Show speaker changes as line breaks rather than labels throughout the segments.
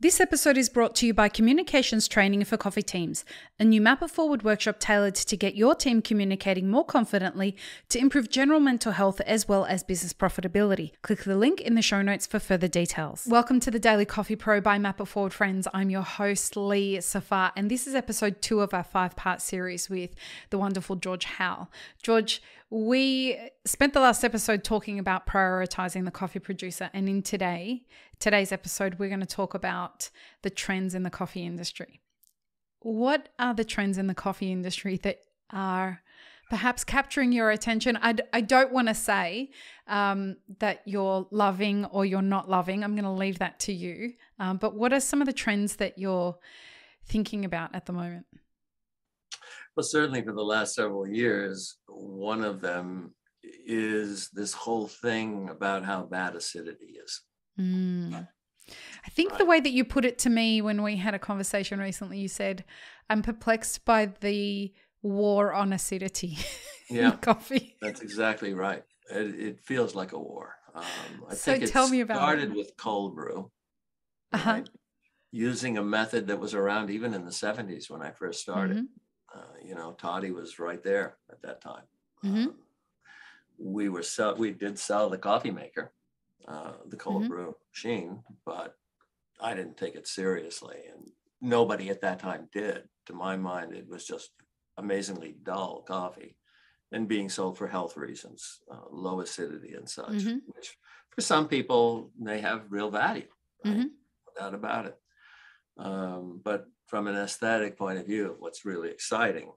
This episode is brought to you by Communications Training for Coffee Teams, a new Map It Forward workshop tailored to get your team communicating more confidently to improve general mental health as well as business profitability. Click the link in the show notes for further details. Welcome to the Daily Coffee Pro by Map It Forward, friends. I'm your host, Lee Safar, and this is episode two of our five part series with the wonderful George Howell. George, we spent the last episode talking about prioritizing the coffee producer, and in today, today's episode, we're going to talk about the trends in the coffee industry. What are the trends in the coffee industry that are perhaps capturing your attention? I don't want to say um, that you're loving or you're not loving. I'm going to leave that to you. Um, but what are some of the trends that you're thinking about at the moment?
Well, certainly for the last several years, one of them is this whole thing about how bad acidity is.
Mm. I think right. the way that you put it to me when we had a conversation recently, you said, I'm perplexed by the war on acidity yeah, coffee.
That's exactly right. It, it feels like a war. Um, I
so
think
tell me about
started it. with cold brew. Uh-huh. Right? Using a method that was around even in the 70s when I first started. Mm-hmm. Uh, you know, Toddy was right there at that time. Mm-hmm. Um, we were sell we did sell the coffee maker, uh, the cold mm-hmm. brew machine, but I didn't take it seriously, and nobody at that time did. To my mind, it was just amazingly dull coffee, and being sold for health reasons, uh, low acidity and such, mm-hmm. which for some people may have real value, right? Mm-hmm. no doubt about it. Um, but from an aesthetic point of view, what's really exciting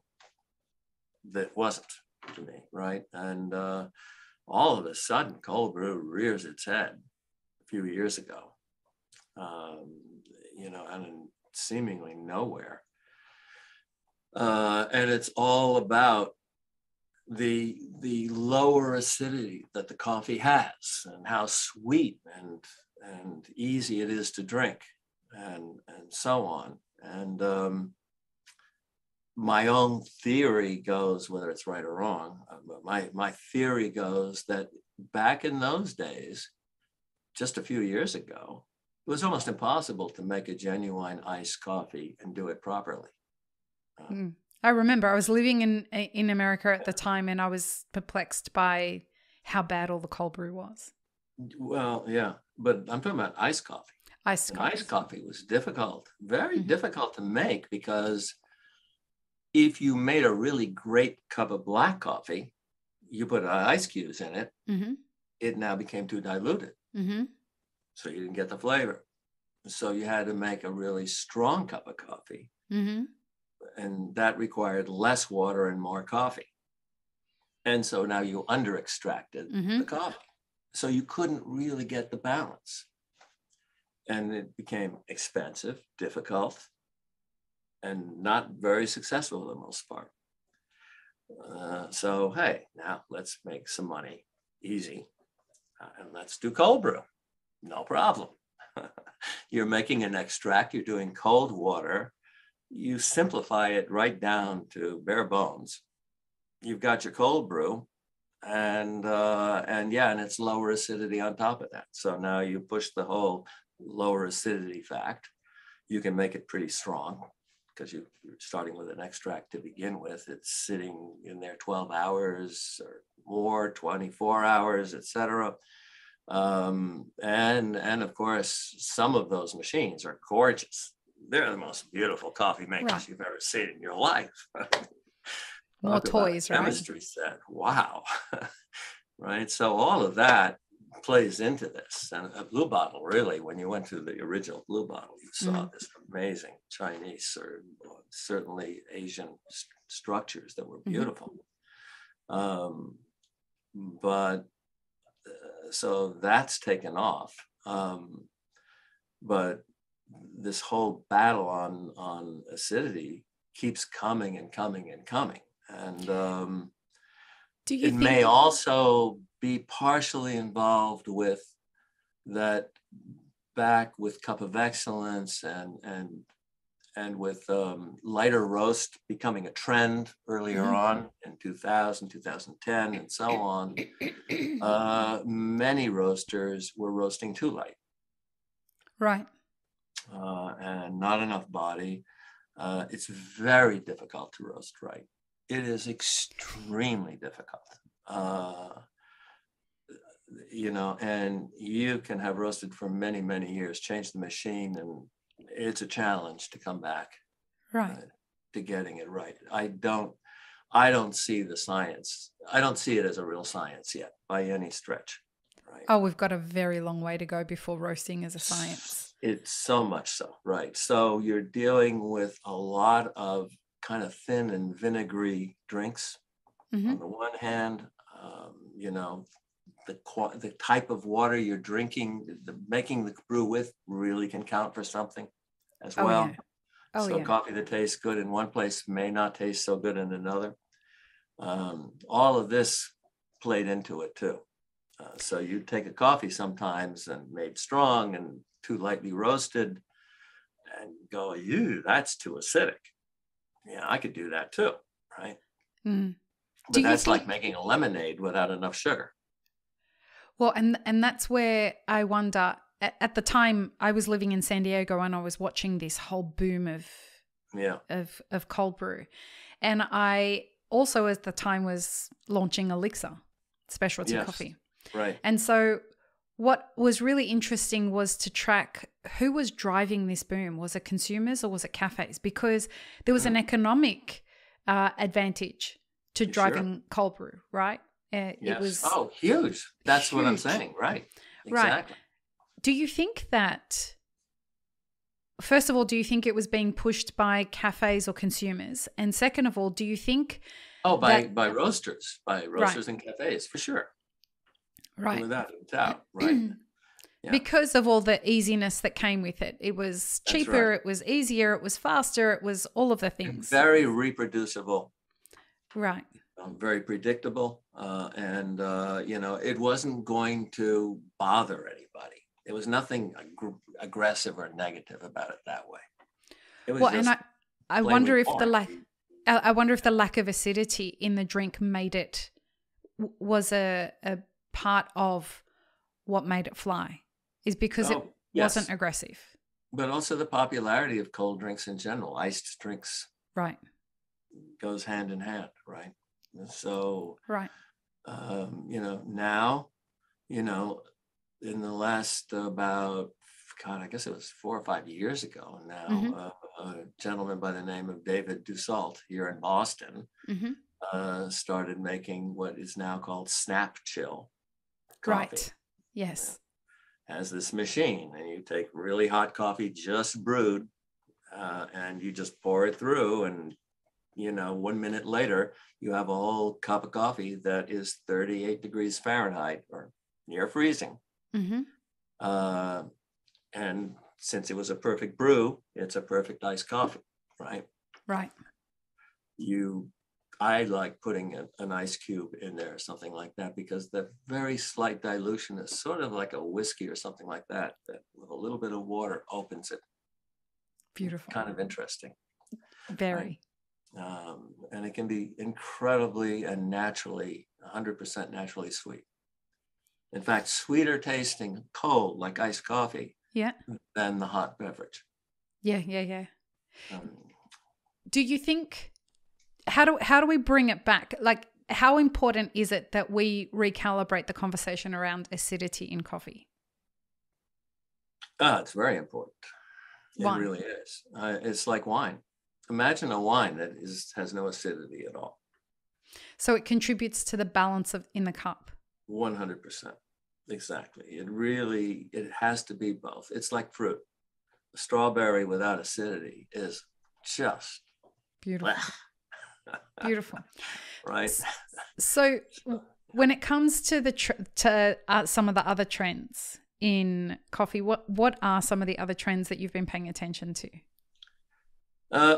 that wasn't to me, right? And uh, all of a sudden, cold brew rears its head a few years ago, um, you know, and seemingly nowhere. Uh, and it's all about the the lower acidity that the coffee has and how sweet and and easy it is to drink and and so on and um, my own theory goes, whether it's right or wrong, uh, my, my theory goes that back in those days, just a few years ago, it was almost impossible to make a genuine iced coffee and do it properly.
mm. I remember I was living in in America at the time, and I was perplexed by how bad all the cold brew was.
Well, yeah, but I'm talking about iced coffee.
Iced coffee.
Iced coffee was difficult, very mm-hmm. difficult to make because if you made a really great cup of black coffee, you put ice cubes in it, mm-hmm. it now became too diluted. Mm-hmm. So you didn't get the flavor. So you had to make a really strong cup of coffee. Mm-hmm. And that required less water and more coffee. And so now you under extracted mm-hmm. the coffee. So you couldn't really get the balance and it became expensive, difficult, and not very successful for the most part. Uh, so, hey, now let's make some money easy uh, and let's do cold brew. No problem. you're making an extract, you're doing cold water, you simplify it right down to bare bones. You've got your cold brew, and uh, and yeah, and it's lower acidity on top of that. So now you push the whole lower acidity fact, you can make it pretty strong because you, are starting with an extract to begin with. It's sitting in there 12 hours or more, 24 hours, etc. Um, and and of course, some of those machines are gorgeous. They're the most beautiful coffee makers right. you've ever seen in your life.
More toys, right?
Chemistry set. Wow. right. So all of that plays into this. And a blue bottle, really, when you went to the original blue bottle, you saw mm-hmm. this amazing Chinese or certainly Asian st- structures that were mm-hmm. beautiful. Mm-hmm. Um, but uh, so that's taken off. Um, but this whole battle on on acidity keeps coming and coming and coming, and um, it think- may also be partially involved with that back with Cup of Excellence and and and with um, lighter roast becoming a trend earlier mm-hmm. on in 2000, 2010, and so on, uh, many roasters were roasting too light.
Right.
Uh, and not enough body. Uh, it's very difficult to roast right. It is extremely difficult. Uh, you know, and you can have roasted for many, many years, change the machine, and it's a challenge to come back
right uh,
to getting it right. I don't, I don't see the science. I don't see it as a real science yet by any stretch.
Right. Oh, we've got a very long way to go before roasting is a science.
It's so much so, right? So you're dealing with a lot of kind of thin and vinegary drinks. Mm-hmm. On the one hand, um, you know, the the type of water you're drinking, the making the brew with really can count for something as oh, well. Yeah. Oh, so yeah. coffee that tastes good in one place may not taste so good in another. Um, all of this played into it too. Uh, so you take a coffee sometimes and made strong and too lightly roasted and go, you, that's too acidic. Yeah, I could do that too, right? Mm. But that's think... like making a lemonade without enough sugar.
Well, and and that's where I wonder. At, at the time, I was living in San Diego and I was watching this whole boom of
yeah
of of cold brew, and I also at the time was launching Elixir specialty yes. coffee.
Right.
And so what was really interesting was to track who was driving this boom. Was it consumers or was it cafes? Because there was an mm. economic uh, advantage to driving sure? cold brew, right?
Uh, yes. It was oh huge. That's huge. what I'm saying, right?
Exactly. Right. Do you think that? First of all, do you think it was being pushed by cafes or consumers? And second of all, do you think?
Oh, by that, by roasters, by roasters right. and cafes, for sure
right
without a doubt right
yeah. because of all the easiness that came with it it was cheaper right. it was easier it was faster it was all of the things
very reproducible
right
very predictable uh, and uh, you know it wasn't going to bother anybody there was nothing ag- aggressive or negative about it that way
it was well and i i wonder if the lack I wonder if the lack of acidity in the drink made it was a, a part of what made it fly is because oh, it yes. wasn't aggressive.
But also the popularity of cold drinks in general, iced drinks.
Right.
Goes hand in hand, right? So,
right.
Um, you know, now, you know, in the last about, God, I guess it was four or five years ago now, mm-hmm. uh, a gentleman by the name of David Dussault here in Boston mm-hmm. uh, started making what is now called Snap Chill
coffee. Right. Yes.
Has this machine, and you take really hot coffee just brewed, uh, and you just pour it through, and you know, one minute later, you have a whole cup of coffee that is 38 degrees Fahrenheit or near freezing. Mm-hmm. Uh, and since it was a perfect brew, it's a perfect iced coffee, right?
Right.
You I like putting a, an ice cube in there or something like that because the very slight dilution is sort of like a whiskey or something like that, that with a little bit of water opens it.
Beautiful.
Kind of interesting.
Very.
Right? Um, and it can be incredibly and naturally, 100% naturally sweet. In fact, sweeter tasting cold, like iced coffee,
yeah,
than the hot beverage.
Yeah, yeah, yeah. Um, Do you think how do how do we bring it back? Like how important is it that we recalibrate the conversation around acidity in coffee?
Ah, it's very important. It really is. Uh, it's like wine. Imagine a wine that is has no acidity at all.
So it contributes to the balance of in the cup.
One hundred percent, exactly. It really it has to be both. It's like fruit. A strawberry without acidity is just
beautiful. Beautiful.
right.
So when it comes to the tr- to uh, some of the other trends in coffee, what what are some of the other trends that you've been paying attention to?
Uh,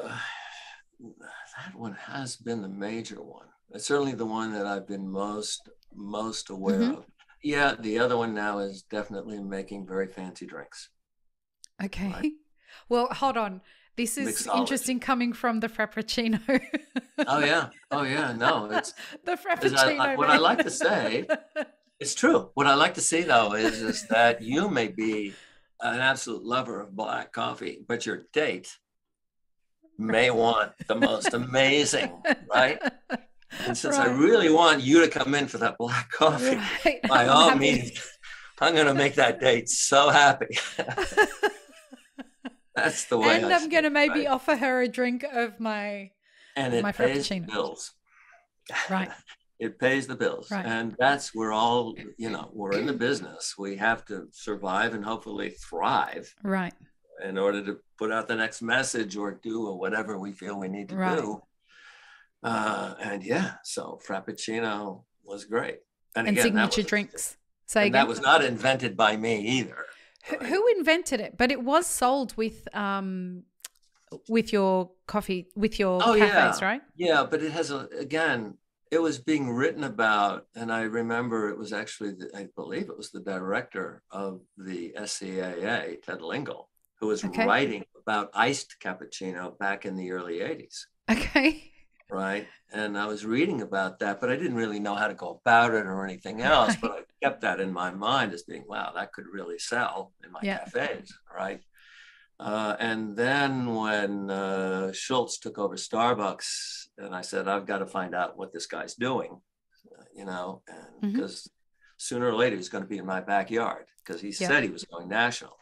that one has been the major one. It's certainly the one that I've been most most aware mm-hmm. of. Yeah, the other one now is definitely making very fancy drinks.
Okay. Right? Well, hold on. This is Mixology. interesting coming from the Frappuccino.
oh yeah, oh yeah. No, it's
the Frappuccino. I,
I, what I like to say, it's true. What I like to say though is, is that you may be an absolute lover of black coffee, but your date may want the most amazing, right? And since right. I really want you to come in for that black coffee, right. by all means, I'm going to make that date so happy. That's the way.
And I am going to maybe right. offer her a drink of my
and it
my
pays the bills.
Right.
it pays the bills, right. and that's we're all you know we're in the business. We have to survive and hopefully thrive.
Right.
In order to put out the next message or do or whatever we feel we need to right. do. Uh, and yeah, so Frappuccino was great.
And, and again, signature drinks.
So that was not invented by me either.
Right? Who invented it? But it was sold with um, with your coffee with your oh, cafes,
yeah.
right?
Yeah, but it has a again. It was being written about, and I remember it was actually, the, I believe it was the director of the SCAA, Ted Lingle, who was okay. writing about iced cappuccino back in the early 80s.
Okay
right? And I was reading about that, but I didn't really know how to go about it or anything else. Right. But I kept that in my mind as being, wow, that could really sell in my yeah. cafes, right? Uh, and then when uh, Schultz took over Starbucks, and I said, I've got to find out what this guy's doing, uh, you know, because mm-hmm. sooner or later he's going to be in my backyard because he yeah. said he was going national.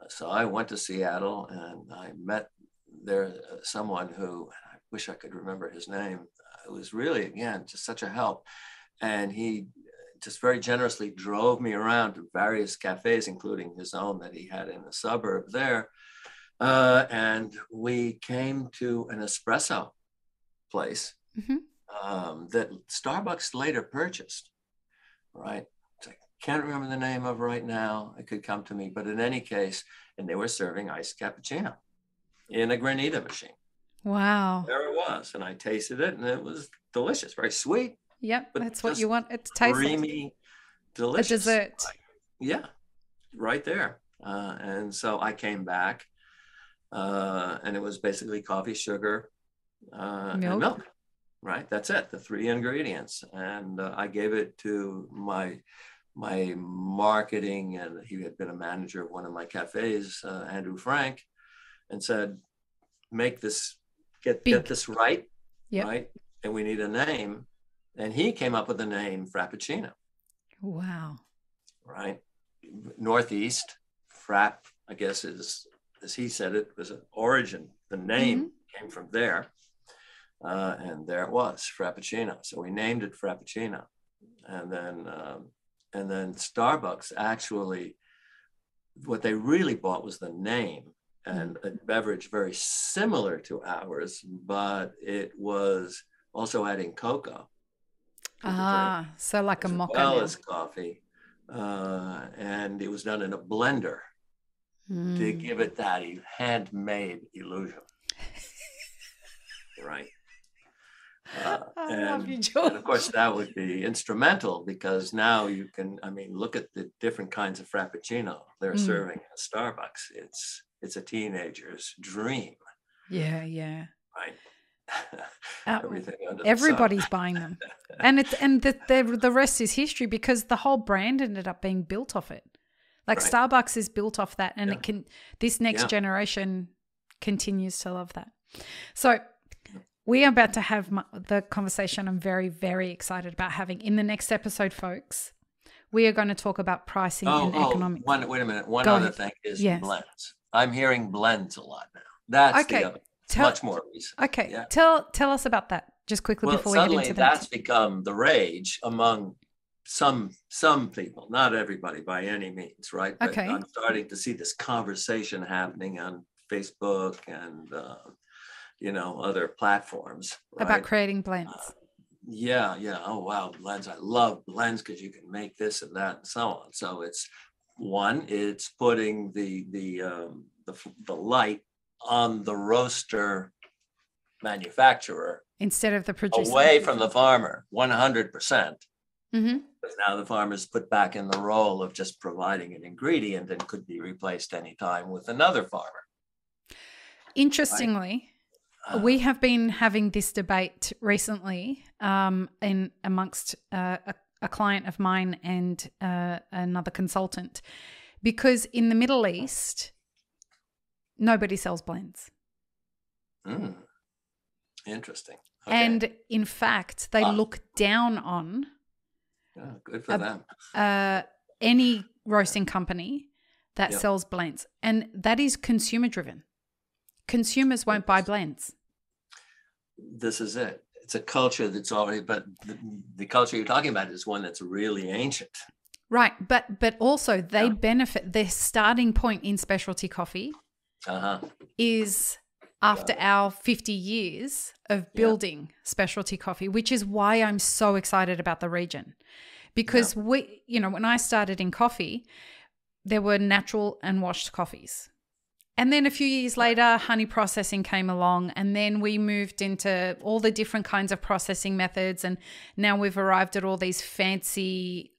Uh, so I went to Seattle and I met there uh, someone who I wish I could remember his name. It was really, again, just such a help. And he just very generously drove me around to various cafes, including his own that he had in the suburb there. Uh, and we came to an espresso place mm-hmm. um, that Starbucks later purchased, right? Can't remember the name of right now. It could come to me, but in any case, and they were serving iced cappuccino in a granita machine.
Wow.
There it was. And I tasted it and it was delicious, very sweet.
Yep. That's what you want it to taste
creamy, delicious.
A dessert.
Yeah. Right there. Uh, and so I came back uh, and it was basically coffee, sugar, uh, milk. and milk. Right. That's it. The three ingredients. And uh, I gave it to my my marketing and he had been a manager of one of my cafes, uh, Andrew Frank, and said, make this get Big. get this right, yep. right? And we need a name. And he came up with the name Frappuccino.
Wow.
Right. Northeast, Frap, I guess is as he said it, was an origin. The name mm-hmm. came from there. Uh, and there it was, Frappuccino. So we named it Frappuccino. And then um, and then Starbucks actually what they really bought was the name and a beverage very similar to ours, but it was also adding cocoa.
Ah, so like a mocha.
Well as coffee. Uh, and it was done in a blender mm. to hmm. give it that handmade illusion. right. Uh, and, you, and, of course, that would be instrumental because now you can, I mean, look at the different kinds of Frappuccino they're mm. serving at Starbucks. It's it's a teenager's dream.
Yeah, yeah.
Right.
Uh, Everything everybody's the buying them, and it's and the, the the rest is history because the whole brand ended up being built off it. Like right. Starbucks is built off that, and yeah. it can. This next yeah. generation continues to love that. So we are about to have the conversation I'm very, very excited about having in the next episode, folks. We are going to talk about pricing oh, and oh, economics.
One, wait a minute. One Go other ahead. thing is yes. blends. I'm hearing blends a lot now. That's okay. The, tell, much more recent.
Okay, yeah. tell tell us about that just quickly well, before we get into that.
that's become the rage among some some people, not everybody by any means, right? But okay. I'm starting to see this conversation happening on Facebook and uh, you know other platforms
right? about creating blends. Uh,
yeah, yeah. Oh wow, blends. I love blends because you can make this and that and so on. So it's one, it's putting the the um, the, the light on the roaster manufacturer
instead of the producer
away from the farmer 100 percent mm-hmm. because now the farmer's put back in the role of just providing an ingredient and could be replaced anytime with another farmer
interestingly right? We have been having this debate recently um, in amongst uh, a a client of mine and uh, another consultant because in the Middle East, nobody sells blends.
Mm. Interesting. Okay.
And in fact, they
Ah.
look down on
Yeah, good for
uh,
them.
uh, any roasting company that
Yep.
sells blends. And that is consumer driven. Consumers won't buy blends.
This is it. It's a culture that's already, but the, the culture you're talking about is one that's really ancient.
Right. But but also they
Yeah.
benefit their starting point in specialty coffee
Uh huh.
is after our 50 years of building specialty coffee, which is why I'm so excited about the region. Because we, you know, when I started in coffee, there were natural and washed coffees. And then a few years later, honey processing came along, and then we moved into all the different kinds of processing methods. And now we've arrived at all these fancy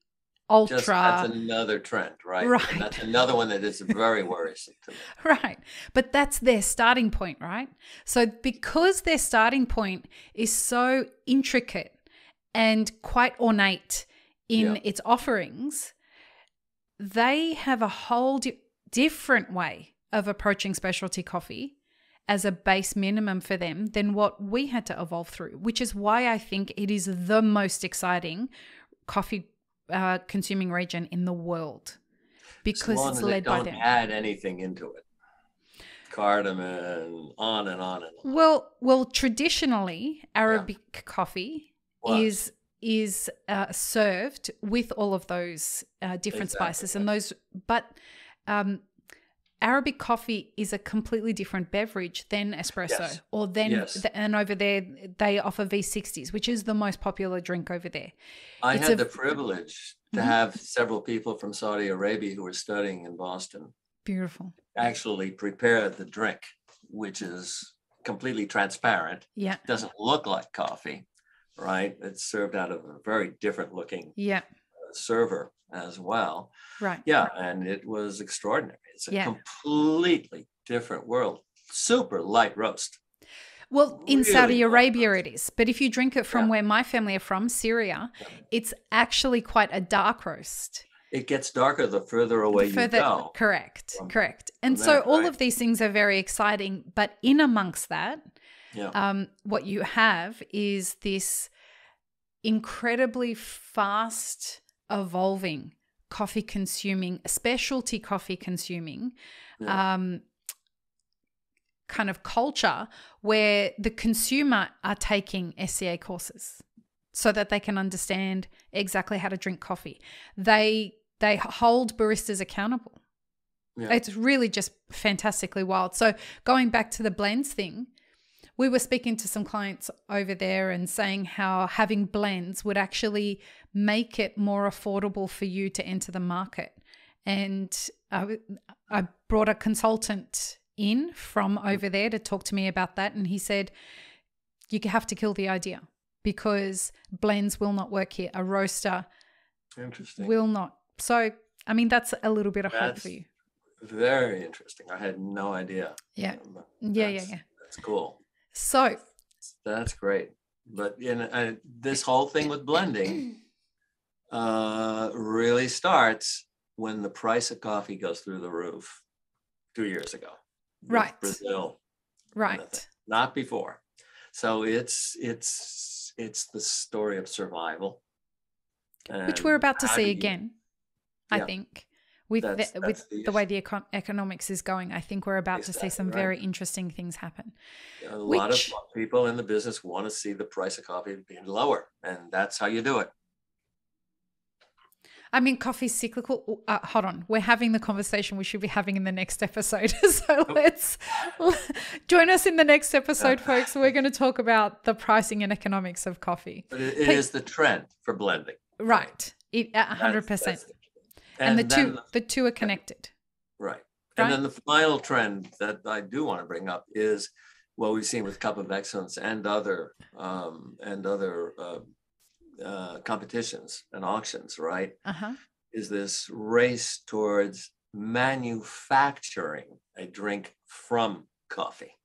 ultra.
Just that's another trend, right? And
Right.
that's another one that is very worrisome to me.
Right. But that's their starting point, right? So, because their starting point is so intricate and quite ornate in
Yeah.
its offerings, they have a whole di- different way of approaching specialty coffee as a base minimum for them than what we had to evolve through, which is why I think it is the most exciting coffee uh, consuming region in the world because it's led by
don't
them.
add anything into it. Cardamom, on and on and on.
Well, well, traditionally, Arabic coffee
Was.
is is uh, served with all of those uh, different
Exactly
spices and those, but um, Arabic coffee is a completely different beverage than espresso,
Yes.
or then
Yes.
and over there they offer V60s, which is the most popular drink over there.
I
It's
had
a-
the privilege to
Mhm.
have several people from Saudi Arabia who were studying in Boston
Beautiful,
actually prepare the drink, which is completely transparent,
yeah, it
doesn't look like coffee, right? It's served out of a very different looking
yeah,
server as well.
right,
Yeah, and it was extraordinary. It's a
Yeah.
completely different world. Super light roast.
Well, in
Really
Saudi Arabia,
roasted.
it is. But if you drink it from
Yeah.
where my family are from, Syria, it's actually quite a dark roast.
It gets darker the further away you
Further,
go.
correct,
from-
correct. And
from
so
that,
all
right?
of these things are very exciting. But in amongst that,
Yeah.
um, what you have is this incredibly fast evolving coffee consuming, specialty coffee consuming
Yeah.
um, kind of culture where the consumer are taking SCA courses so that they can understand exactly how to drink coffee. They they hold baristas accountable.
Yeah.
It's really just fantastically wild. So going back to the blends thing, we were speaking to some clients over there and saying how having blends would actually make it more affordable for you to enter the market. And I, I brought a consultant in from over there to talk to me about that. And he said, you have to kill the idea because blends will not work here. A roaster
Interesting.
will not. So, I mean, that's a little bit of hope for you.
Very interesting. I had no idea.
Yeah.
Um,
Yeah, yeah, yeah.
That's cool.
So,
That's great. But you know, uh, this whole thing with blending uh, really starts when the price of coffee goes through the roof two years ago.
Right.
Brazil,
right.
not before. So it's it's it's the story of survival.
Which we're about to see
you-
again, I think. With
That's-
the,
that's
with
the
the way the econ- economics is going, I think we're about to see some
right.
very interesting things happen.
A lot of people in the business want to see the price of coffee being lower, and that's how you do it.
I mean, coffee's cyclical. Uh, hold on, we're having the conversation we should be having in the next episode. so let's join us in the next episode, folks. We're going to talk about the pricing and economics of coffee.
But it, it
Hey-
is the trend for blending.
Right, it a
That's-
hundred percent.
It.
And the two, the two are connected.
Right.
Right.
And then the final trend that I do want to bring up is what we've seen with Cup of Excellence and other um, and other uh, uh, competitions and auctions, right?
Uh huh.
Is this race towards manufacturing a drink from coffee?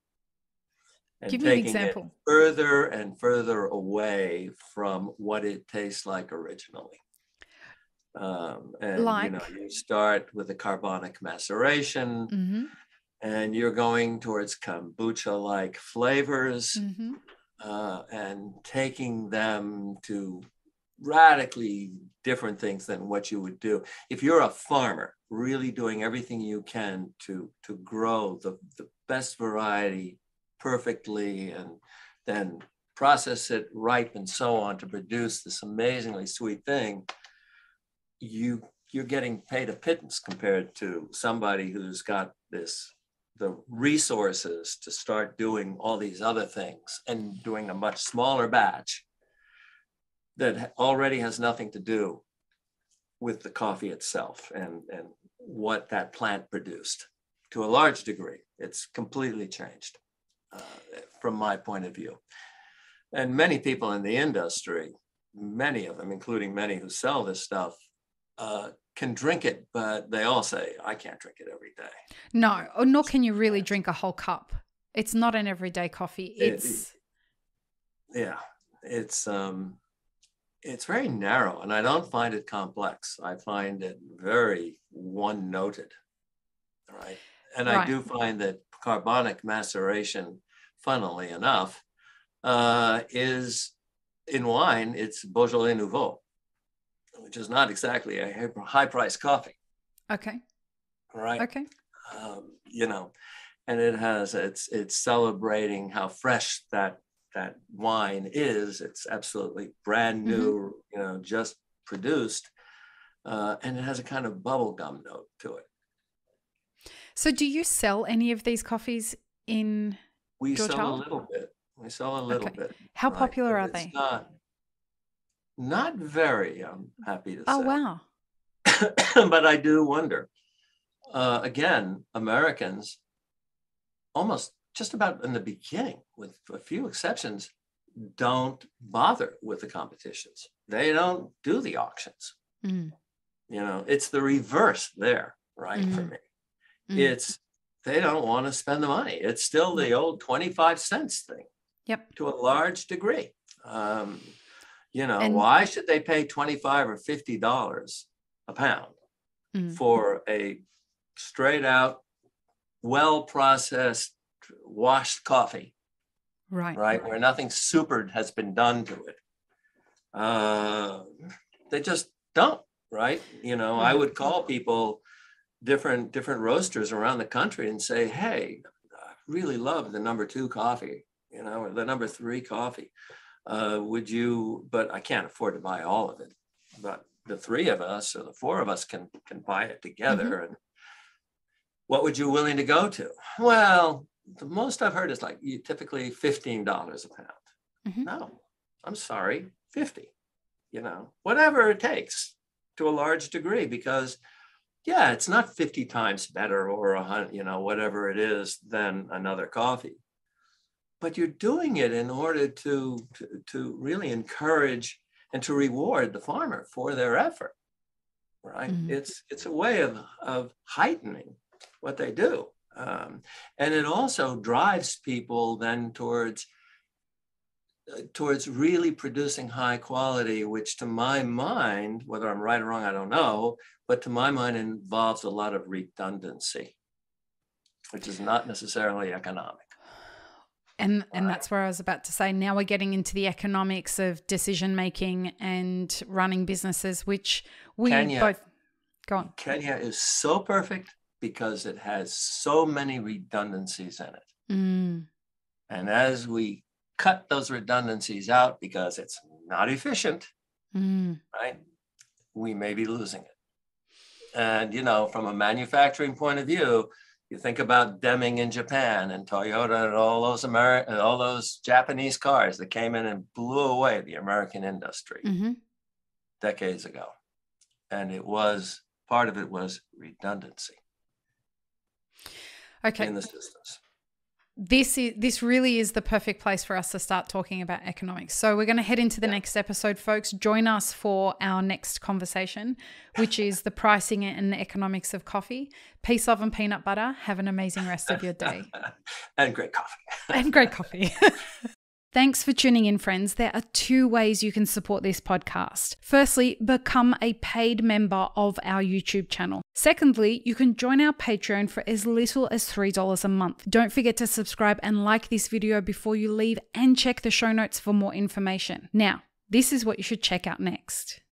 And
Give me an example.
further and further away from what it tastes like originally. Um, and like? you know, you start with a carbonic maceration, mm-hmm. and you're going towards kombucha-like flavors, mm-hmm. uh, and taking them to radically different things than what you would do if you're a farmer really doing everything you can to to grow the, the best variety perfectly and then process it ripe and so on to produce this amazingly sweet thing you you're getting paid a pittance compared to somebody who's got this the resources to start doing all these other things and doing a much smaller batch that already has nothing to do with the coffee itself and, and what that plant produced. To a large degree, it's completely changed uh, from my point of view. And many people in the industry, many of them, including many who sell this stuff, uh, can drink it, but they all say, I can't drink it every day.
No, or nor can you really drink a whole cup. It's not an everyday coffee. It's.
It, yeah, it's. um it's very narrow and I don't find it complex. I find it very one noted. Right. And right. I do find that carbonic maceration, funnily enough, uh, is in wine, it's Beaujolais Nouveau, which is not exactly a high price coffee.
Okay.
Right.
Okay.
Um, you know, and it has, it's, it's celebrating how fresh that that wine is. It's absolutely brand mm-hmm. new, mm-hmm. you know, just produced, uh, and it has a kind of bubblegum note to it.
So, do you sell any of these coffees in?
We sell a little bit. We sell a little okay. bit.
How right? popular but are they?
Not, not very. I'm happy to
oh,
say.
Oh wow!
but I do wonder. Uh, again, Americans almost just about in the beginning, with a few exceptions, don't bother with the competitions. They don't do the auctions. Mm. You know, it's the reverse there, right? Mm. For mm-hmm. me, mm. it's they don't want to spend the money. It's still the old 25 cents thing.
Yep.
To a large degree. Um, you know, and, why should they pay 25 or 50 dollars a pound mm. for a straight out, well processed washed coffee.
Right.
Right. Where nothing super has been done to it. Uh, they just don't. Right. You know, I would call people different different roasters around the country and say, hey, I really love the number two coffee, you know, or the number three coffee. Uh, would you, but I can't afford to buy all of it. But the three of us or the four of us can can buy it together. Mm-hmm. And what would you willing to go to? Well, the most I've heard is like you typically $15 a pound. Mm-hmm. No, I'm sorry, 50, you know, whatever it takes to a large degree, because yeah, it's not 50 times better or a hundred, you know, whatever it is than another coffee. But you're doing it in order to, to, to really encourage and to reward the farmer for their effort. Right. Mm-hmm. It's it's a way of, of heightening what they do. Um, and it also drives people then towards uh, towards really producing high quality, which to my mind, whether I'm right or wrong, I don't know, but to my mind involves a lot of redundancy, which is not necessarily economic.
And and that's where I was about to say. Now we're getting into the economics of decision making and running businesses, which we Kenya, both go on.
Kenya is so perfect because it has so many redundancies in it. Mm. And as we cut those redundancies out because it's not efficient, mm. right, we may be losing it. And, you know, from a manufacturing point of view, you think about Deming in Japan and Toyota and all those American, all those Japanese cars that came in and blew away the American industry mm-hmm. decades ago. And it was part of it was redundancy
okay.
in the systems.
This is this really is the perfect place for us to start talking about economics. So we're going to head into the yeah. next episode, folks. Join us for our next conversation, which is the pricing and the economics of coffee. Peace, love, and peanut butter. Have an amazing rest of your day.
and great coffee.
and great coffee. Thanks for tuning in, friends. There are two ways you can support this podcast. Firstly, become a paid member of our YouTube channel. Secondly, you can join our Patreon for as little as $3 a month. Don't forget to subscribe and like this video before you leave and check the show notes for more information. Now, this is what you should check out next.